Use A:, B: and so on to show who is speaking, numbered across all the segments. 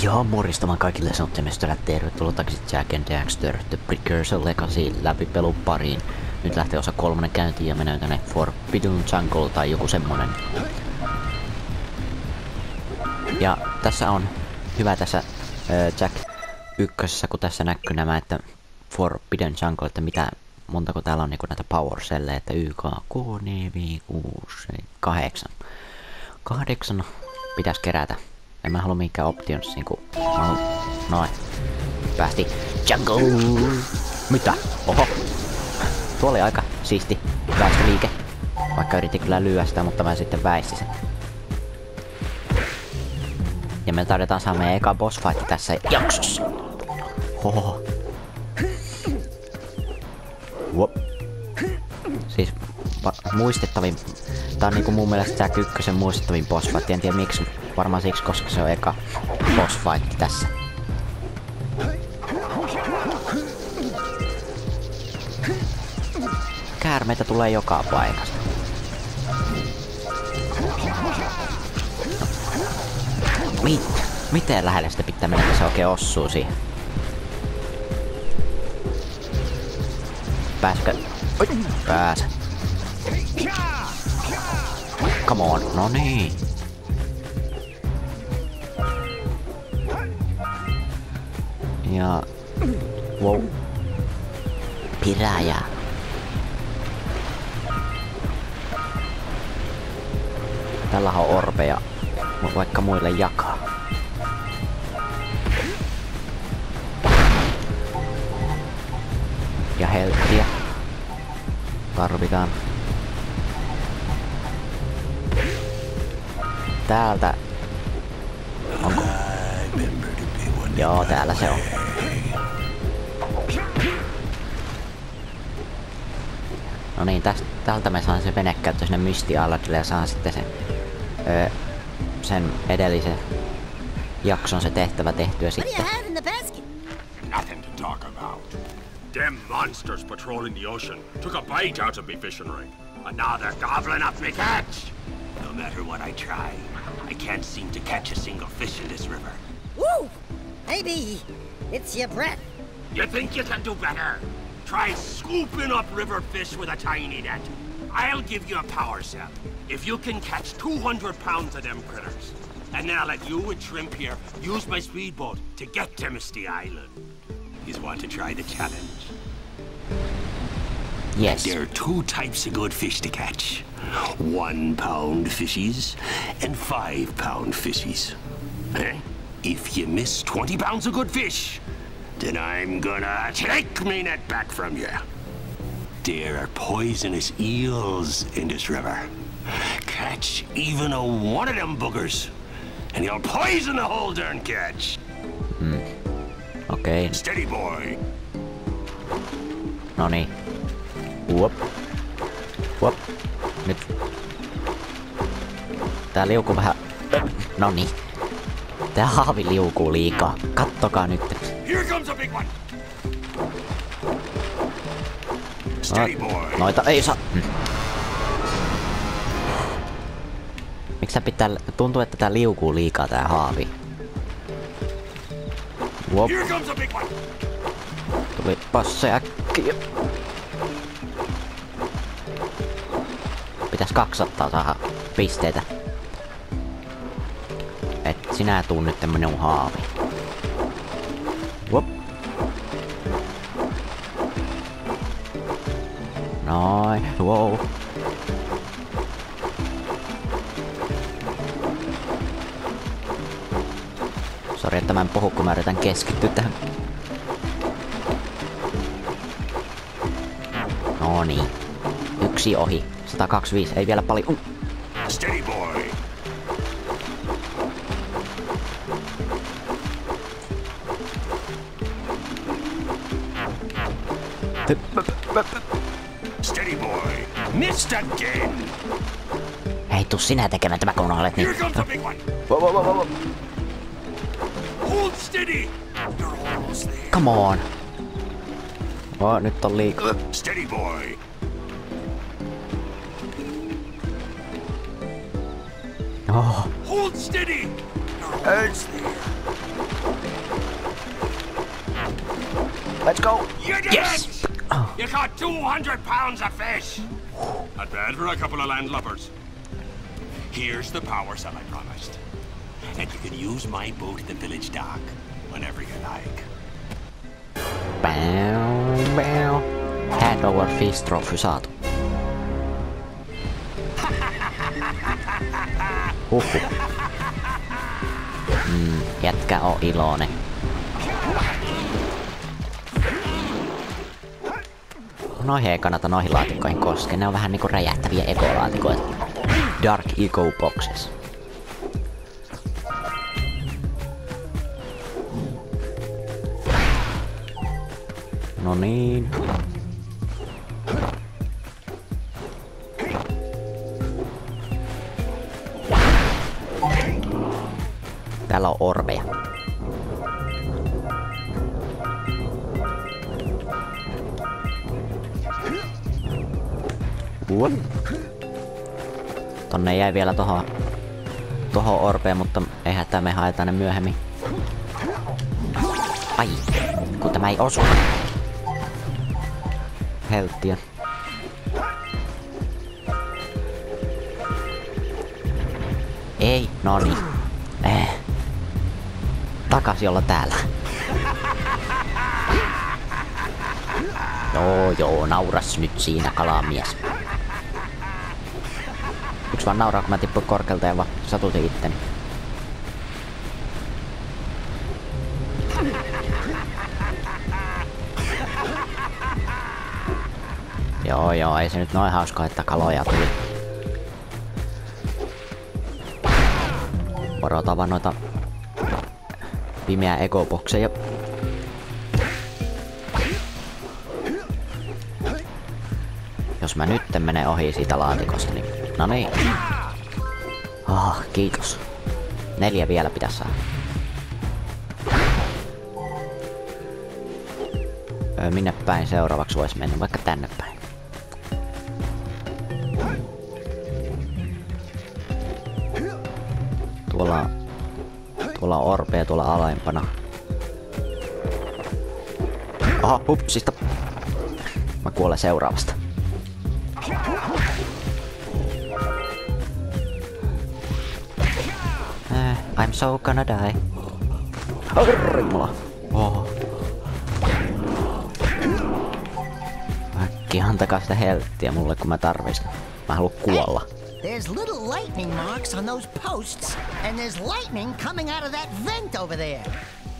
A: Joo, morjesta kaikille sanottimestölle. Tervetuloa takaisin Jack and Daxter The Precursor Legacy läpipelun pariin. Nyt lähtee osa kolmonen käyntiin ja menee tänne Forbidden Jungle tai joku semmonen. Ja tässä on hyvä tässä äh, Jack ykkösessä, kun tässä näkyy nämä, että Forbidden Jungle, että mitä montako täällä on niinku näitä power cellejä, että YK, K, 4, 6, 8. Kahdeksan pitäisi kerätä. En mä halua mihinkään optionsiin, kun mä haluan... Noin. Päästi. Jungle! Mitä? Oho. Tuo oli aika siisti väistöliike. Vaikka yritin kyllä lyödä sitä, mutta mä sitten väistin sen. Ja me taidetaan saa meidän eka boss fight tässä jaksossa. Hoho. Wop. Siis muistettavin... Tää on niinku mun mielestä tää kykkösen muistettavin boss fight. En tiedä miksi. Varmaan siksi, koska se on eka boss fight tässä. Käärmeitä tulee joka paikasta. Mit? Miten lähelle sitä pitää mennä, että se oikein ossuu siihen? Pääskö? Oi, pääse. Come on, no niin. Ja... Wow. Piraja. Tällä on orbeja, vaikka muille jakaa. Ja helttiä. Tarvitaan. Täältä. Onko? Joo, täällä se on. No niin, tästä, täältä me saan se venekäyttö sinne Mysti Islandille ja saan sitten sen, öö, sen edellisen jakson se tehtävä tehtyä sitten.
B: Nothing to talk about. Them monsters patrolling the ocean took a bite out of me fishing now they're gobbling up me catch. No matter what I try, I can't seem to catch a single fish in this river.
C: Woo! Maybe it's your breath.
B: You think you can do better? Try scooping up river fish with a tiny net. I'll give you a power cell. If you can catch 200 pounds of them critters. And then I'll let you and Shrimp here use my speedboat to get to Misty Island. You want to try the challenge?
A: Yes.
B: There are two types of good fish to catch. One pound fishies and five pound fishies. Eh? If you miss 20 pounds of good fish, then I'm gonna take me net back from you. There are poisonous eels in this river. Catch even a one of them boogers, and you'll poison the whole darn catch.
A: Okei, okay.
B: Steady, boy.
A: no niin. Uop. Uop. Nyt. Tää liukuu vähän... No niin. Tää haavi liukuu liikaa. Kattokaa nyt.
B: Boy.
A: Noita ei saa. Mm. Miksi pitää... Tuntuu, että tää liukuu liikaa tää haavi. Wop,
B: one.
A: tuli passe äkkiä. Pitäis 200 saada pisteitä. Et sinä tuu nyt minun haavi. Wop. Noin, wow. Sori, että mä en puhu, kun mä yritän keskittyä tähän. No niin. Yksi ohi. 125, ei vielä paljon.
B: Steady, boy. Steady, boy. Missed again.
A: Ei tuu sinä tekemään tämä, kun olet niin. Wow, wow, wow, wow.
B: Hold steady.
A: Come on. Oh, nyt on liikaa.
B: Steady, boy. It's there.
A: Let's go.
B: You did
A: yes.
B: it! You caught 200 pounds of fish. Not bad for a couple of landlubbers. Here's the power cell I promised. And you can use my boat at the village dock whenever you like.
A: Bow, bow. Hand over fish trophy saatu. Mm, jätkä on iloinen. Noihin ei kannata noihin laatikoihin koskea. Ne on vähän niinku räjähtäviä ekolaatikoita. Dark Eco Boxes. No niin. Täällä on orveja. What? Tonne jäi vielä tohon, tohon orpeen, mutta ei hätää, me haetaan ne myöhemmin. Ai, kun tämä ei osu. Helttiä. Ei, no niin. Takaisin olla täällä. Joo, joo, nauras nyt siinä kalamies. Yksi vaan nauraa, kun mä tippuin korkealta ja vaan satutin itteni. Joo, joo, ei se nyt noin hauskaa, että kaloja tuli. Varotaan vaan noita pimeä ekobokseja. Jos mä nyt menen ohi siitä laatikosta, niin... No niin. Oh, kiitos. Neljä vielä pitäisi saada. Minne päin seuraavaksi voisi mennä? Vaikka tänne päin. Orpea tuolla alaimpana. Aha, hupsista. Mä kuolen seuraavasta. Äh, I'm so gonna die. Herrimula. Oh. Äkkiä antakaa sitä helttiä mulle kun mä tarvitsen. Mä haluan kuolla.
C: There's little lightning marks on those posts, and there's lightning coming out of that vent over there.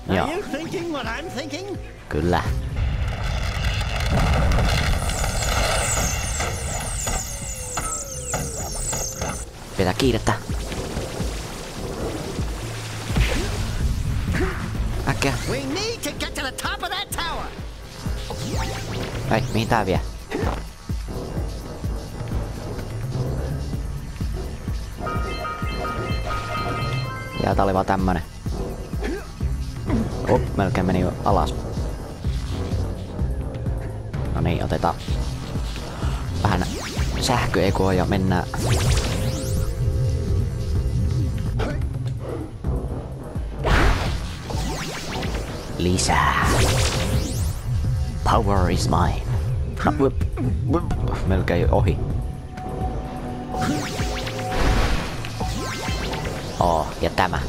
A: Joo,
C: Are you thinking what I'm thinking?
A: kyllä. Pitää kiirettä. Äkkiä.
C: We need to get to the top of that tower.
A: Ei, mihin tää vie? Ja tää oli vaan tämmönen. Op, melkein meni alas. No niin, otetaan vähän sähköekoa ja mennään. Lisää. Power is mine. No. Melkein ohi. Ja tämä.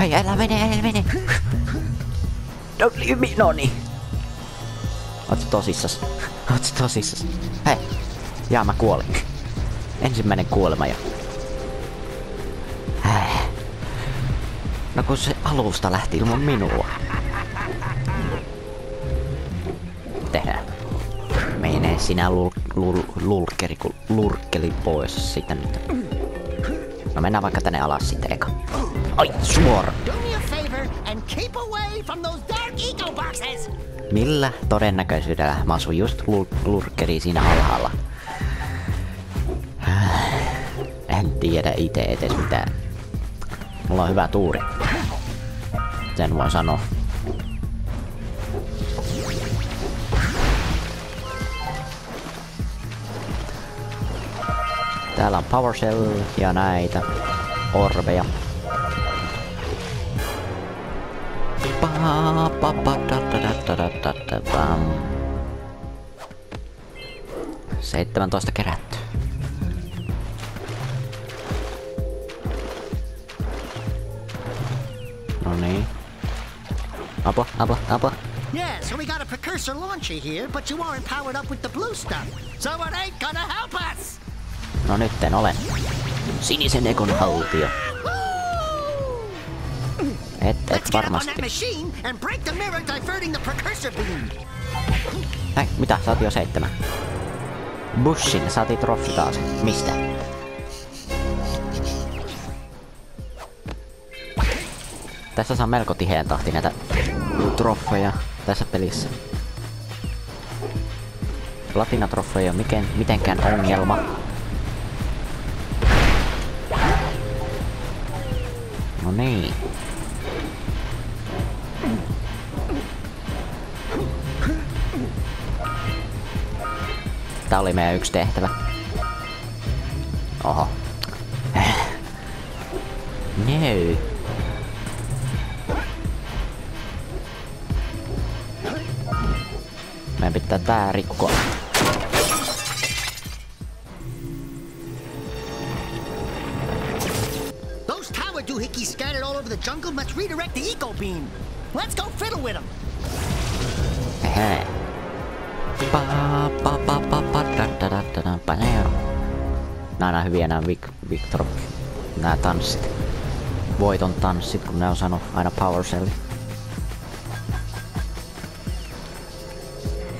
A: Ei, älä mene, älä mene. Don't leave me, no niin. Oot tosissas. Oot tosissas. Hei. Jaa, mä kuolin. Ensimmäinen kuolema jo. Häh. No kun se alusta lähti ilman minua. Sinä lul, lul, lulkeri, kun lurkkeli pois sitten nyt. No mennään vaikka tänne alas sitten eka. Ai, suora.
C: Boxes.
A: Millä todennäköisyydellä mä asun just lul, lurkkeri siinä alhaalla? En tiedä itse edes mitään. Mulla on hyvä tuuri. Sen voin sanoa. Täällä on Power Shell ja näitä orbeja. Pa, pa, pa, da, da, da, da, da, da, pam. 17 kerätty. No niin. Apua, apua, apua.
C: Yeah, so we got a precursor launcher here, but you aren't powered up with the blue stuff. So it ain't gonna help us!
A: No nytten olen. Sinisen ekon haltija. Et, et varmasti. Häh, mitä? Sä oot jo seitsemän. Bushin, saatiin troffi taas. Mistä? Tässä saa melko tiheän tahti näitä troffeja tässä pelissä. Platinatroffeja ei ole mitenkään ongelma. No niin. Tää oli meidän yksi tehtävä. Oho. No. Meidän pitää tää rikkoa.
C: All over the jungle must redirect the eco beam. Let's go fiddle with them.
A: Ehe. Pa, pa, pa, pa, pa, da, da, da, da, da, pa, nää. Nää on aina hyviä nää Vic, Victor, nää tanssit. Voiton tanssit, kun ne on saanut aina Power Cellin.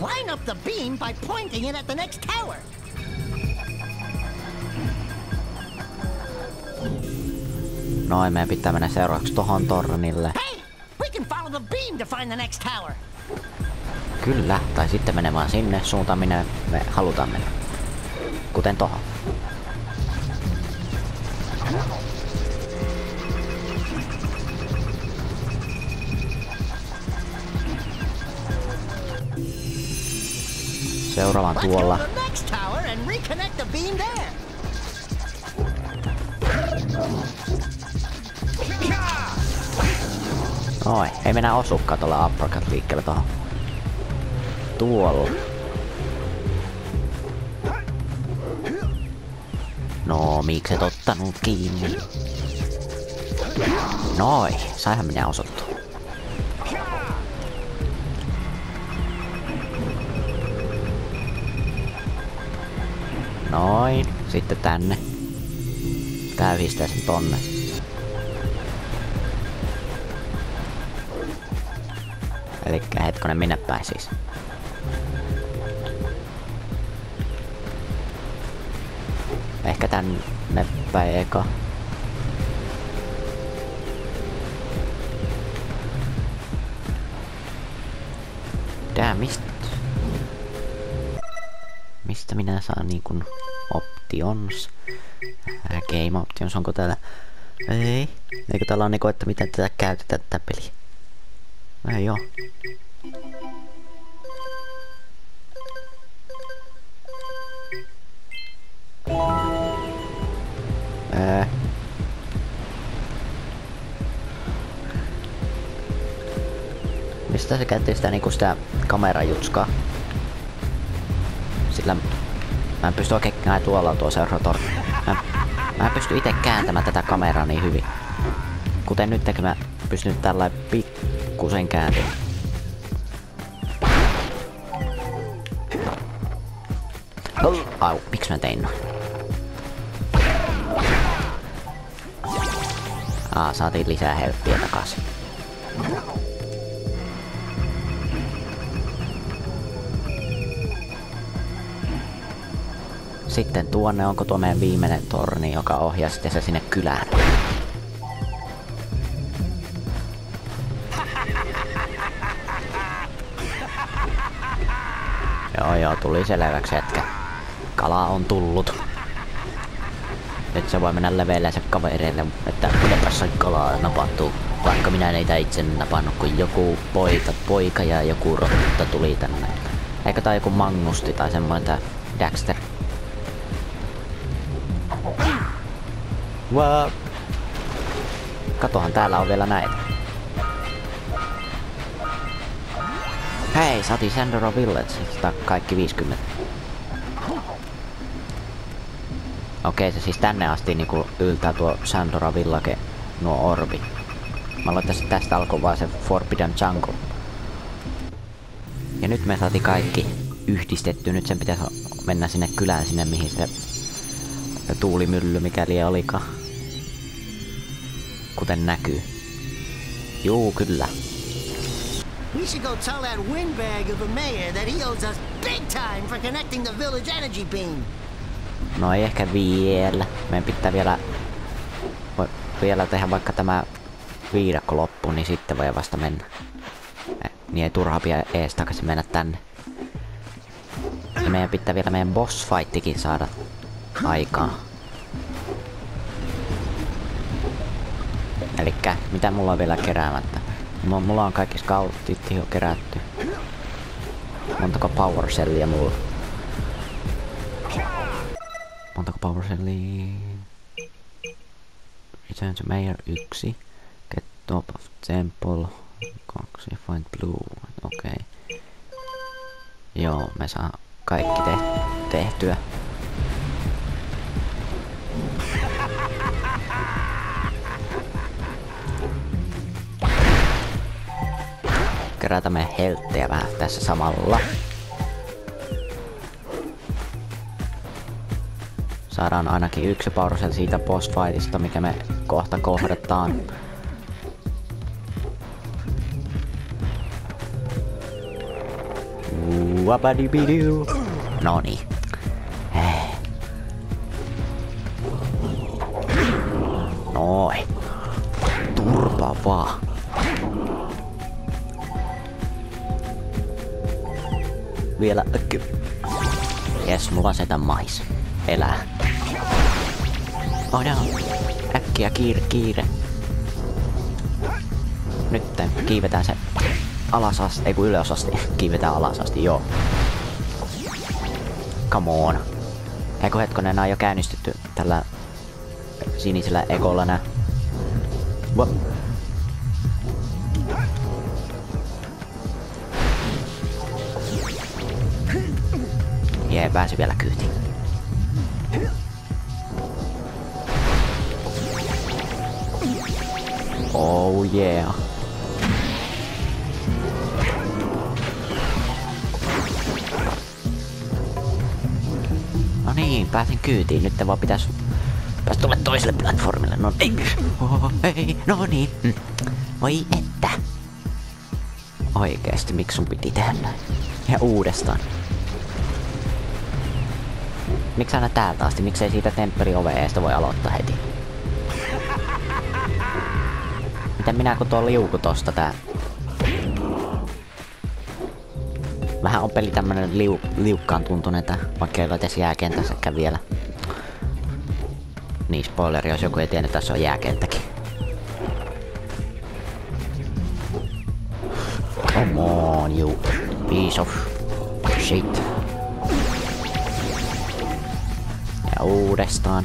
C: Line up the beam by pointing it at the next tower.
A: Noin, meidän pitää mennä seuraavaksi tohon tornille.
C: Hey, we can follow the beam to find the next tower.
A: Kyllä, tai sitten mene vaan sinne suuntaan, minne me halutaan mennä. Kuten tohon. Seuraavan tuolla. Oi, ei mennä osukaan tuolla uppercut liikkeellä tohon. Tuolla. No, miksi et ottanut kiinni? Noi, saihan minä osuttu. Noin, sitten tänne. Tää yhdistää sen tonne. Eli hetkonen minne päin siis. Ehkä tänne päin eka. Tää mistä? Mistä minä saan niin kun options? Game options, onko täällä? Ei. Eikö täällä on niinku, että miten tätä käytetään tätä peliä? Ei oo. Ää. Mistä se käytti sitä niinku sitä kamerajutskaa? Sillä mä en pysty oikein tuolla tuo seuraava. Mä, mä en pysty itse kääntämään tätä kameraa niin hyvin. Kuten nyt mä pystyn tällä pikkusen kääntämään. Oh, au, miksi mä tein noin? Aa, saatiin lisää helppiä takaisin. Sitten tuonne onko tuo meidän viimeinen torni, joka ohjaa sitten se sinne kylään. Tuli selväksi jätkä. Kala on tullut. Nyt se voi mennä leveille se kavereille, että kylläpäs sai kalaa napattu. Vaikka minä niitä itse napannut, kun joku poika, poika ja joku rotta tuli tänne. Eikö tää joku mangusti tai semmoinen tää Daxter? What? Katohan täällä on vielä näitä. Hei, saatiin Sandora Villageista kaikki 50. Okei, se siis tänne asti niinku yltää tuo Sandora Village, nuo orbi. Mä aloittaisin tästä alkuun vaan se Forbidden Jungle. Ja nyt me saatiin kaikki yhdistetty. Nyt sen pitäisi mennä sinne kylään sinne, mihin se tuulimylly mikäli olikaan. Kuten näkyy. Juu, kyllä.
C: We should go tell that windbag of a mayor that he owes us big time for connecting the village energy beam.
A: No ei ehkä vielä. Meidän pitää vielä, voi, vielä tehdä vaikka tämä viidakko loppuun, niin sitten voi vasta mennä. Niin ei turhaa pidä ees takaisin mennä tänne. Ja meidän pitää vielä meidän boss fightikin saada aikaan. Elikkä, mitä mulla on vielä keräämättä? Mulla, on kaikki scoutit jo kerätty. Montako power cellia mulla? Montako power cellia? Return to Mayor 1. Get top of temple. 2. Find blue. Okei. Okay. Joo, me saa kaikki te tehtyä. Kerätä meidän helttejä vähän tässä samalla. Saadaan ainakin yksi paurusel siitä boss mikä me kohta kohdataan. No niin. Noin. Turpa vaan. Vielä ökky. Jes, mulla setä mais. Elää. Oh no. Äkkiä kiire, kiire. Nyt kiivetään se alasasti, ei kun ylösasti. Kiivetään alasasti, joo. Come on. Eikö hetkonen, on jo käynnistetty tällä sinisellä ekolla nää. Kyytiin. Nyt vaan pitäis päästä tuolle toiselle platformille. No ei. Oh, ei. No niin. Mm. Voi että. Oikeesti, miksi sun piti tehdä näin? Ja uudestaan. Miksi aina täältä asti? Miksei siitä temppeli oveesta voi aloittaa heti? Miten minä kun tuo liuku tosta tää? Vähän on peli tämmönen liu, liukkaan tuntunen tää, vaikka ei ole edes jääkentässäkään vielä. Niin, spoileri, jos joku ei tiedä, tässä on jääkenttäkin. Come on, you piece of shit. Ja uudestaan.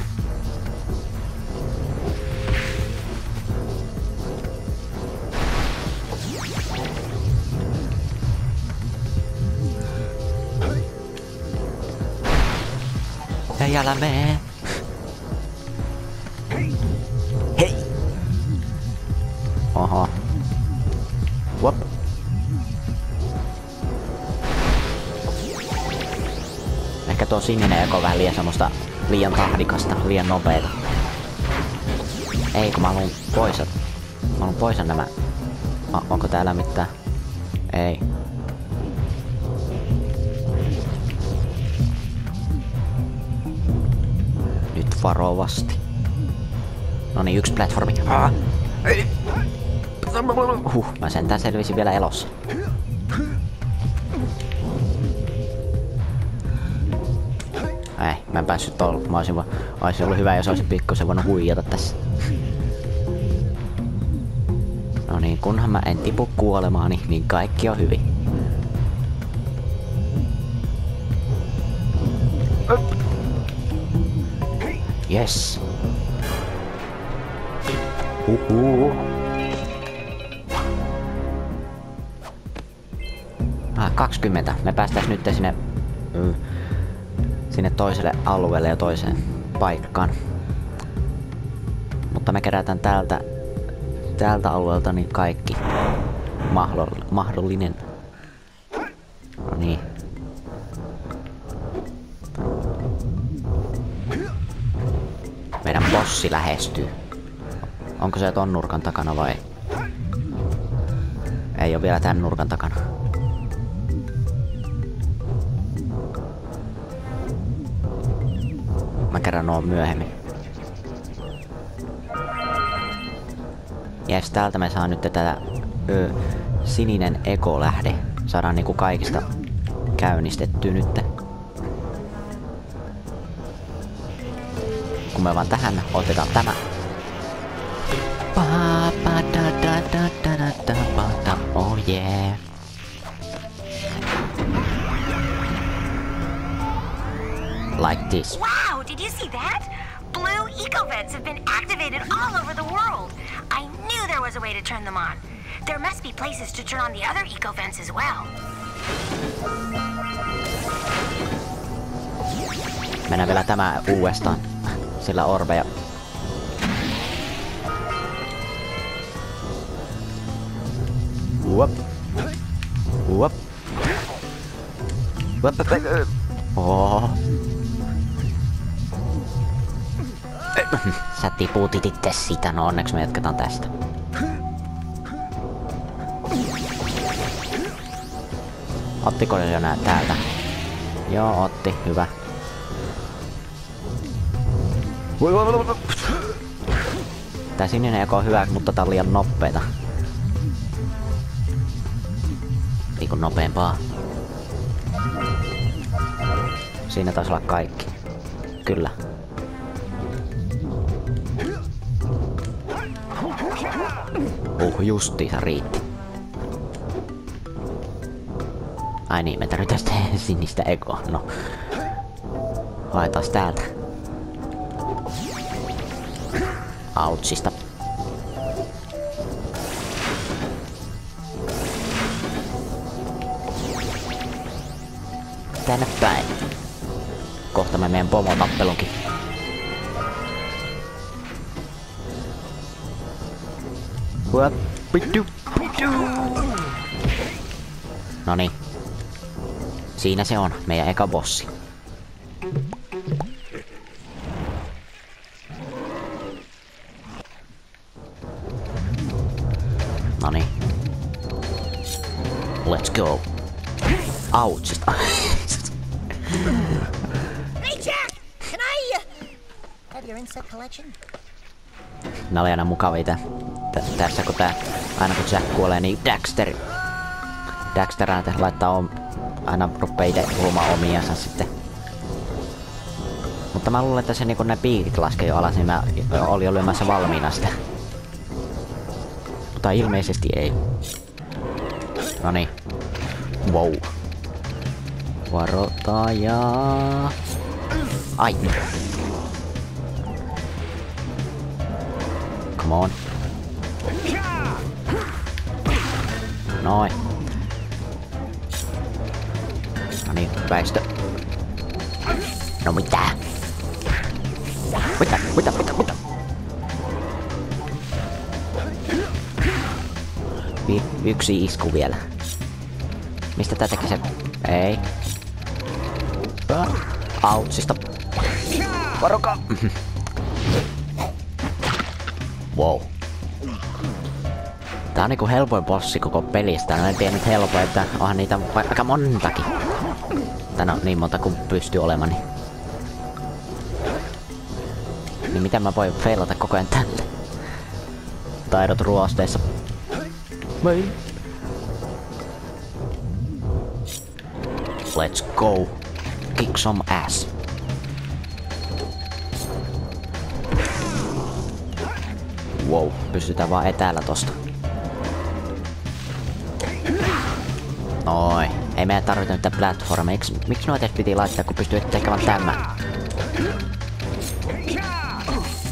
A: Hei, älä mee. Ehkä tuo sininen eko vähän liian semmoista liian tahdikasta, liian nopeeta. Ei kun mä haluun pois. Mä haluun pois nämä. O onko täällä mitään? Ei. Nyt varovasti. No niin, yksi platformi. Ah. Huh, mä sentään selvisin vielä elossa. Ei, mä en päässyt tuolla. Mä olisin, olisin ollut hyvä, jos olisin pikkusen voinut huijata tässä. No niin, kunhan mä en tipu kuolemaani, niin kaikki on hyvin. Yes. Huhuu. Ah, 20. Me päästäis nyt sinne, mm, sinne toiselle alueelle ja toiseen paikkaan. Mutta me kerätään täältä, täältä alueelta niin kaikki mahdoll- mahdollinen. No niin. Meidän bossi lähestyy. Onko se ton nurkan takana vai? Ei ole vielä tän nurkan takana. Nuo myöhemmin. Ja täältä me saa nyt tätä ö, sininen ekolähde. Saadaan niinku kaikista käynnistettyä nyt. Kun me vaan tähän otetaan tämä. Oh yeah. Like this.
D: Wow, see that? Blue eco vents have been activated all over the world. I knew there was a way to turn them on. There must be places to turn on the other eco vents as well.
A: Mennään vielä tämä uudestaan. Sillä orbeja. Uop. Uop. Uop. Oh. Sä tiputit itse sitä, no onneksi me jatketaan tästä. Ottiko ne jo nää täältä? Joo, otti, hyvä. Tää sininen joko on hyvä, mutta tää on liian nopeeta. Niinku nopeempaa. Siinä taisi olla kaikki. Kyllä. Uh, justiinsa riitti. Ai niin, me tarvitaan sitä sinistä ekoa. No. Haetaan täältä. Outsista. Tänne päin. Kohta me meidän pomotappelunkin. Huop, pitu, pitu. Noni. Siinä se on, meidän eka bossi. Noni. Let's go. Ouchista.
C: Hey, Jack! Can I, uh, have your insect collection?
A: Nää oli aina mukavia tä, tä, tässä kun tää, aina kun Jack kuolee, niin Daxter, Daxter aina laittaa om, aina ite puhumaan omiansa sitten. Mutta mä luulen, että se niinku ne piikit laskee jo alas, niin mä olin jo lyömässä valmiina sitä. Mutta ilmeisesti ei. Noni. Wow. Varotaja. Ai. Come on. Noin. No niin, väistö. No mitä? Mitä, mitä, mitä, mitä? Y yksi isku vielä. Mistä tää teki se? Ei. Outsista. Varokaa! wow. Tää on niinku helpoin bossi koko pelistä. Mä en tiedä nyt helpoin, että onhan niitä aika montakin. Tän on niin monta kuin pystyy olemaan. Niin, niin mä voin feilata koko ajan tälle? Taidot ruosteissa. Vai? Let's go. Kick some ass. Wow, pystytään vaan etäällä tosta. meidän tarvita niitä platformeja. Miks, miksi noita piti laittaa, kun pystyy tekemään tämä?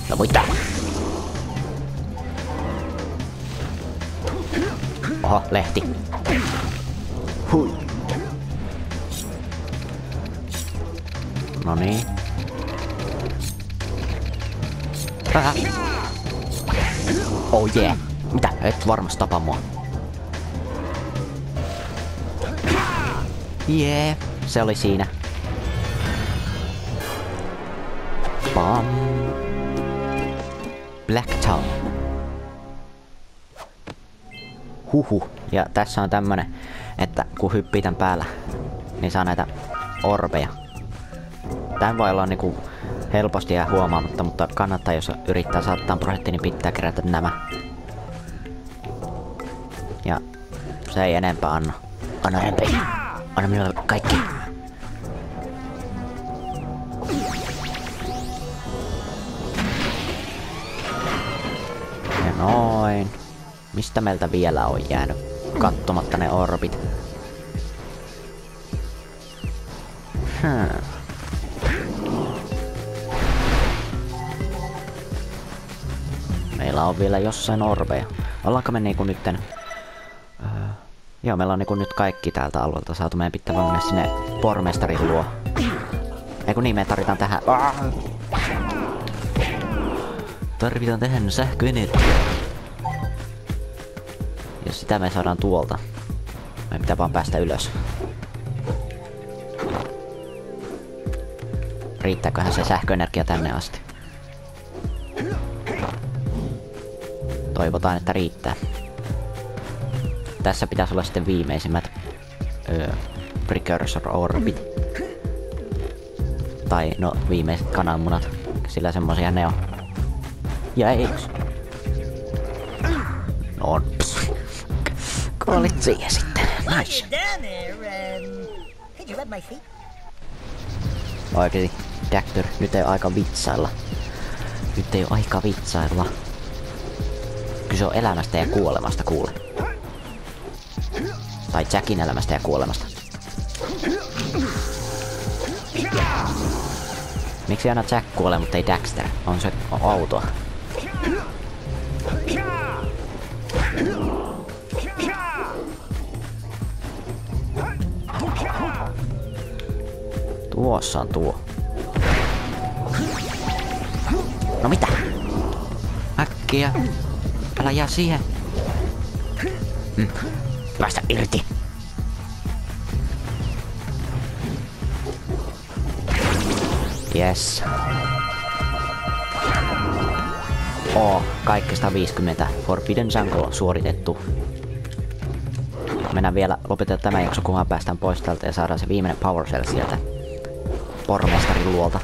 A: No muita. Oho, lehti. Hui. Noniin. Oh yeah. Mitä? Et varmasti tapa mua. Jee, se oli siinä. Bam. Black Tongue. Huhu. Ja tässä on tämmönen, että kun hyppii tän päällä, niin saa näitä orbeja. Tän voi olla niinku helposti ja huomaamatta, mutta kannattaa jos yrittää saattaa prosentti, niin pitää kerätä nämä. Ja se ei enempää anna. Anna enempi. Anna minulle kaikki. Ja noin. Mistä meiltä vielä on jäänyt kattomatta ne orbit? Hmm. Meillä on vielä jossain orbeja. Ollaanko me niinku nytten... Joo, meillä on niinku nyt kaikki täältä alueelta saatu. Meidän pitää vaan mennä sinne pormestarin luo. Eiku niin, me tarvitaan tähän... Ah! Tarvitaan tähän sähköenergiaa. Ja sitä me saadaan tuolta. Meidän pitää vaan päästä ylös. Riittääköhän se sähköenergia tänne asti? Toivotaan, että riittää. Tässä pitäisi olla sitten viimeisimmät öö, precursor orbit. Tai no viimeiset kananmunat, sillä semmosia ne on. Ja eiks? No on. Kuolit siihen sitten. Nice. Oikeesti, Dactor, nyt ei ole aika vitsailla. Nyt ei ole aika vitsailla. Kyse on elämästä ja kuolemasta, kuule. Tai Jackin elämästä ja kuolemasta. Miksi aina Jack kuolee, mutta ei Daxter? On se outoa. Tuossa on tuo. No mitä? Äkkiä. Älä jää siihen. Mm. Päästä irti. Yes. Oo, kaikki 150 Forbidden Jungle suoritettu. Mennään vielä, lopetetaan tämä jakso, kunhan päästään pois täältä ja saadaan se viimeinen Power Cell sieltä pormestarin luolta.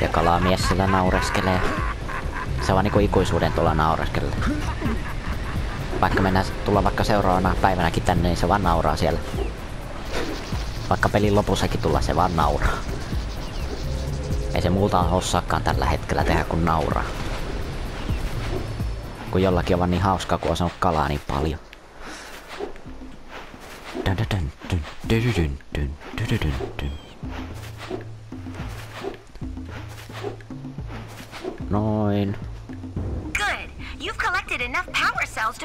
A: Ja kalamies sillä naureskelee. Se vaan niinku ikuisuuden tuolla naureskelee. Vaikka mennään tulla vaikka seuraavana päivänäkin tänne, niin se vaan nauraa siellä. Vaikka pelin lopussakin tulla, se vaan nauraa. Ei se muuta osaakaan tällä hetkellä tehdä kuin nauraa. Kun jollakin on vaan niin hauskaa, kun on saanut kalaa niin paljon. Dun dun dun dun dun dun dun dun dun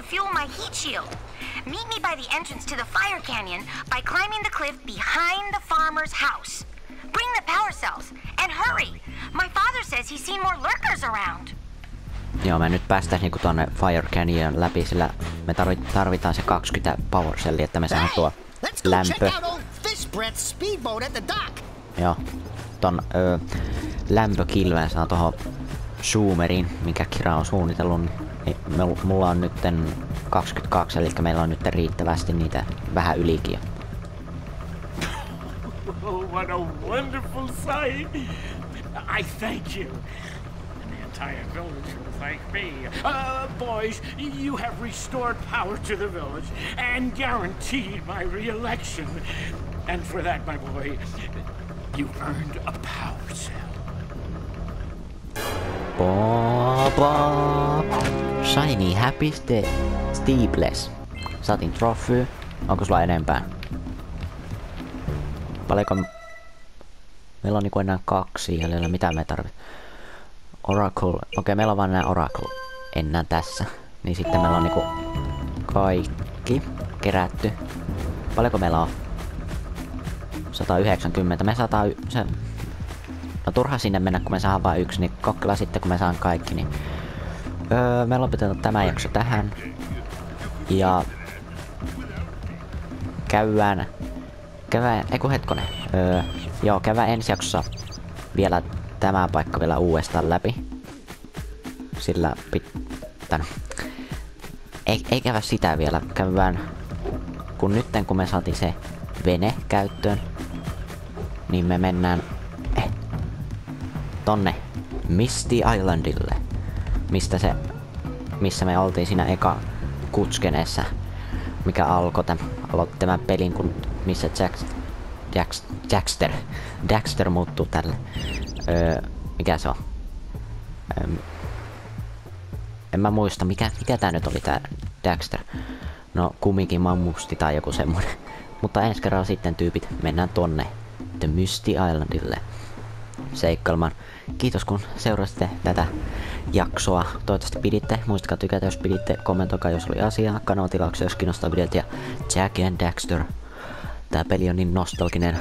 D: fuel my heat shield. Meet me by the entrance to the fire canyon by climbing the cliff behind the farmer's house. Bring the power cells and hurry. My father says he's seen more lurkers around.
A: Joo, me nyt päästään niinku tonne Fire Canyon läpi, sillä me tarvit, tarvitaan se 20 power cellia, että me saadaan tuo
C: Let's go
A: lämpö.
C: check out old Fish Breath's speedboat at the dock.
A: Joo, ton ö, lämpökilven saa tohon Zoomeriin, mikä Kira on suunnitellut. Niin mulla on nytten 22, eli meillä on nyt riittävästi niitä vähän ylikin. jo.
E: Oh, what a wonderful sight! I thank you. The entire village will thank me. Uh, boys, you have restored power to the village and guaranteed my re-election. And for that, my boy, you've earned a power cell.
A: Pop, Shiny Happy Ste Steepless. Saatiin trofy. Onko sulla enempää? Paljonko... Meillä on niinku enää kaksi jäljellä. Mitä me tarvit? Oracle. Okei, meillä on vaan nää Oracle enää tässä. Niin sitten meillä on niinku kaikki kerätty. Paljonko meillä on? 190. Me saadaan se... No turha sinne mennä, kun me saadaan vain yksi, niin kokkela sitten, kun me saan kaikki, niin... Öö, me lopetetaan tämä jakso tähän. Ja... Käydään... Käydään... Eiku hetkonen. Öö, joo, käydään ensi jaksossa vielä tämä paikka vielä uudestaan läpi. Sillä pitää... Ei, ei käydä sitä vielä. Käydään... Kun nytten kun me saatiin se vene käyttöön, niin me mennään tonne Misty Islandille, mistä se, missä me oltiin siinä eka kutskeneessa, mikä alkoi tämän, tämän pelin, kun missä Jack, Jack, Jackster, Daxter muuttuu tälle. Öö, mikä se on? Öö, en mä muista, mikä, mikä tää nyt oli tää Daxter. No kumminkin mammusti tai joku semmonen. Mutta ensi kerralla sitten tyypit mennään tonne The Misty Islandille seikkailemaan. Kiitos kun seurasitte tätä jaksoa. Toivottavasti piditte. Muistakaa tykätä jos piditte. Kommentoikaa jos oli asiaa. Kanavatilauksia jos kiinnostaa videot. Ja Jack and Daxter. Tää peli on niin nostalginen.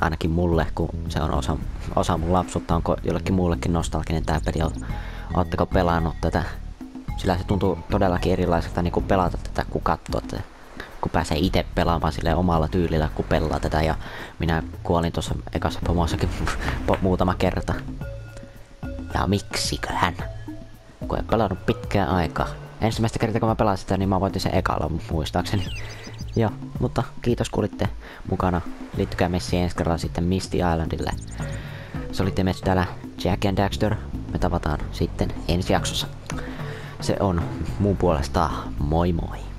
A: Ainakin mulle, kun se on osa, osa mun lapsuutta. Onko jollekin muullekin nostalginen tää peli? Ootteko pelannut tätä? Sillä se tuntuu todellakin erilaiselta niin kuin pelata tätä, kun katsoo tätä kun pääsee itse pelaamaan sille omalla tyylillä, kun pelaa tätä. Ja minä kuolin tuossa ekassa pomossakin muutama kerta. Ja miksiköhän? Kun en pelannut pitkään aikaa. Ensimmäistä kertaa kun mä pelasin sitä, niin mä voitin sen ekalla muistaakseni. Joo, mutta kiitos kun olitte mukana. Liittykää messiin ensi kerralla sitten Misty Islandille. Se oli Temes täällä Jack and Daxter. Me tavataan sitten ensi jaksossa. Se on mun puolesta moi moi.